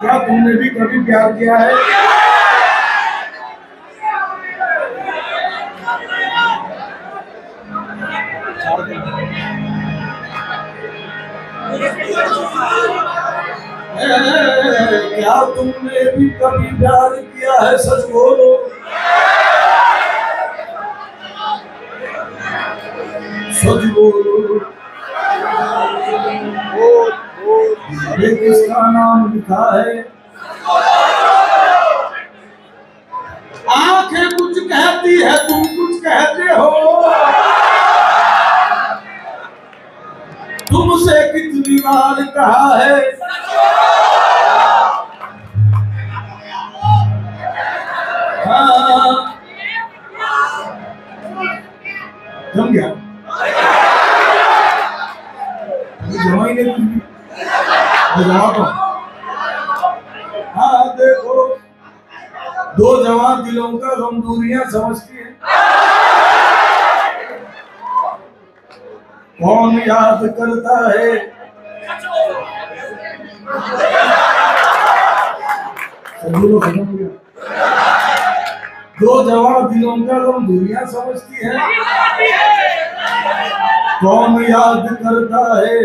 کیا تم نے بھی کبھی پیار کیا ہے؟ کیا تم نے بھی کبھی پیار کیا ہے؟ سچ بولو۔ سچ بولو۔ یہ کس کا نام لکھا ہے آنکھیں کچھ کہتی ہے، تم کچھ کہتے ہو۔ تم سے کتنی بار کہا ہے۔ ہاں۔ جم گیا جمع ہی نہیں کی جواب ہاں دیکھو۔ دو جوان دلوں کا غم دوریاں سمجھتی ہیں۔ کون یاد کرتا ہے؟ دو جوان دلوں کا غم دوریاں سمجھتی ہیں۔ کون یاد کرتا ہے؟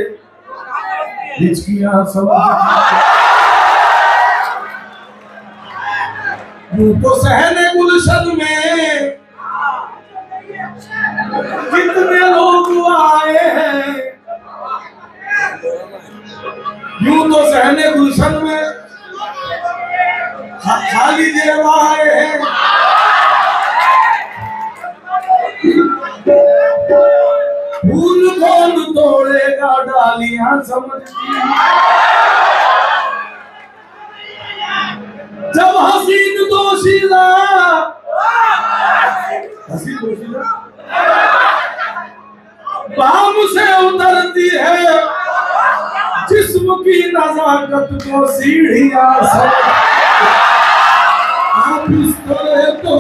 ہچکیاں سمجھتی یوں تو سہنے گلشن میں کتنے لوگ آئے ہیں یوں تو سہنے گلشن میں خالی دیو آئے ہیں پھول کون توڑے گا سمجھتی جب حسین دوشیلا حسین دوشیلا بام سے اترتی ہے۔ جسم کی نزاکت کو سیڑھیاں سمجھتی۔ آپ اس طرح تو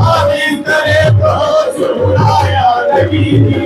آپ اس طرح تو چھڑایا نہیں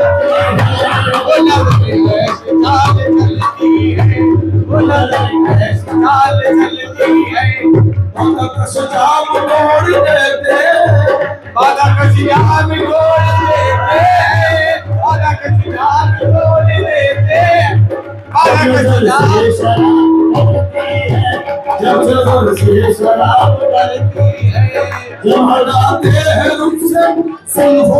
سجاب موڑ دیتے جب ہٹاتے ہیں رخ سے کو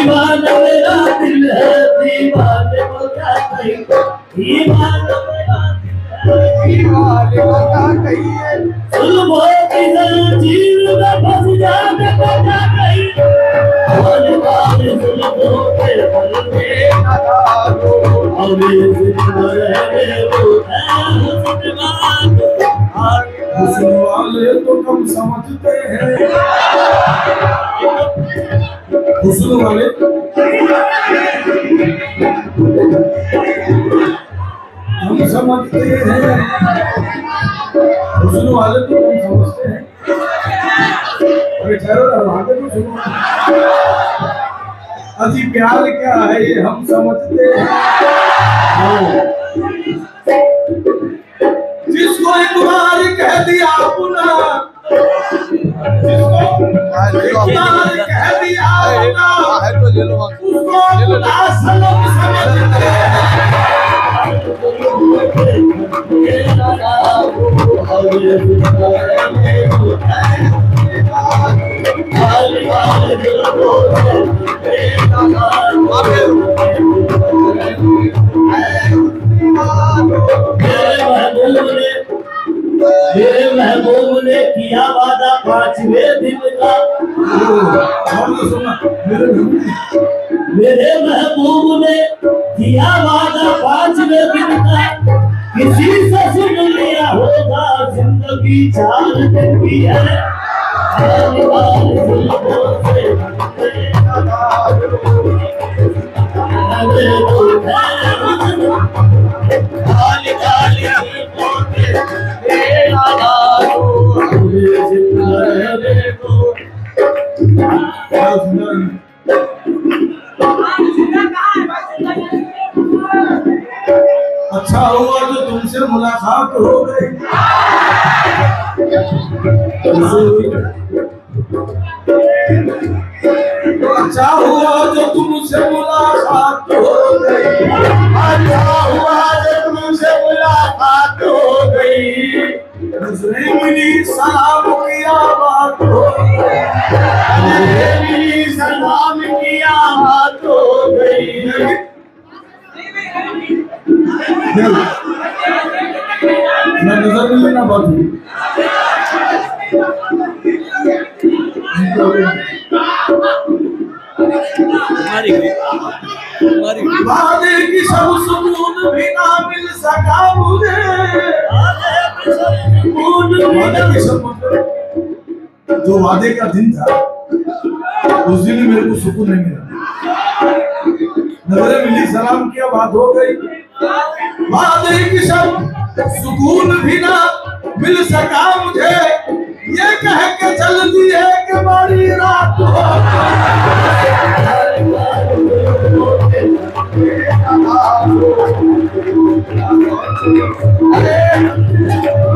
دیوان دیوان میرا دل ہے دیوان تو کا کہیے دیوان میرا دیوان کا کہیے ظلموں کی زنجیر میں پھنس جانے کو کیا کہیے آنے والے ظلموں کے بل میں نہ ڈالو ہمیں زندہ رہنے کو ہے مسلمان حسن والے تو کم سمجھتے ہیں۔ حسن والے ہم سمجھتے ہیں۔ حسن والے تو کم سمجھتے ہیں ارے ٹھہرو نا آگے سنو اجی پیار کیا ہے یہ ہم سمجھتے ہیں جس کو ایک بار کہہ دیا اپنا جس کو ایک میرے محبوب نے کیا وعدہ پانچویں دن کا؟ میرے محبوب نے کیا وعدہ پانچویں دن کا کسی سے سن لیا ہوگا زندگی چار دن کی ہے۔ اچھا ہوا۔ ملاقات ہو گئی۔ اچھا ہوا جو تم سے ملاقات ہو گئی۔ اچھا ہوا جو تم سے ملاقات ہو گئی۔ نظریں ملی، سلام کیا۔ جو وعدے کا دن تھا، اس دن میرے کو سکون نہیں ملا۔ نظر ملی، سلام کیا، بات ہو گئی۔ وعدے کی سب سکون بھی نہ مل سکا مجھے۔ یہ کہہ کے چل دیے کہ بڑی رات ہو۔ کون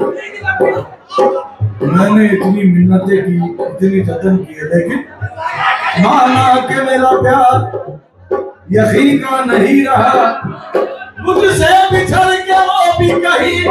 میں نے اتنی منتیں کی، اتنی جتن کی ہے، لیکن مانا کہ میرا پیار یقین کا نہیں رہا۔ مجھ سے بچھڑ کے وہ بھی کہیں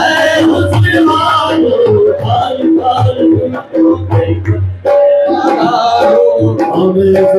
Ai, você vai Oh,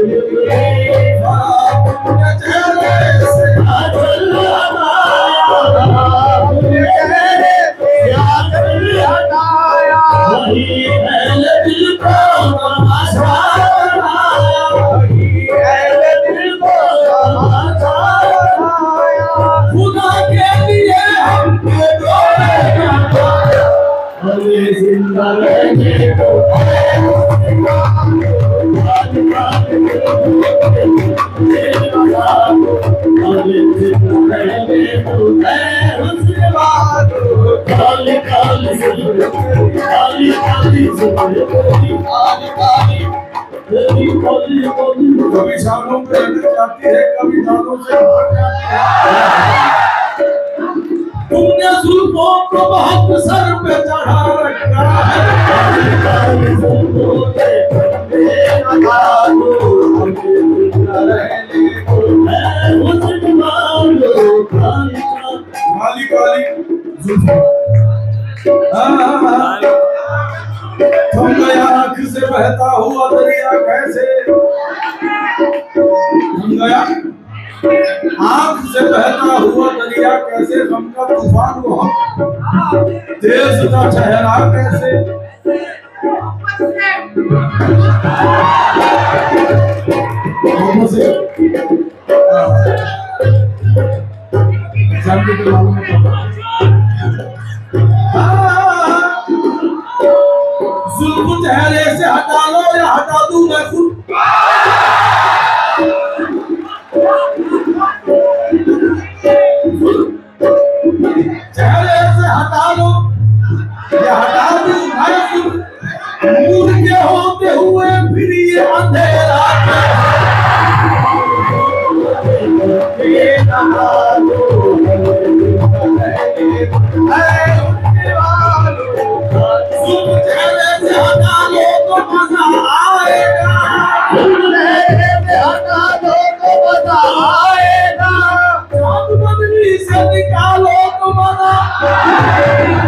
کبھی شانوں پہ اگر جاتی ہے کبھی شانوں سے تم نے ظلموں کو بہت سر پہ چڑھا رکھا ہے کبھی کبھی ظلموں پہ اگر جاتی ہے تم گیا آنکھ سے بہتا ہوا دریا کیسے تم گیا آنکھ سے بہتا ہوا دریا کیسے غم کا طوفان ہوا تیز کا چہرہ کیسے Thank you. خود چہرے سے ہٹا لو یا ہٹا دوں میں خود؟ Yeah.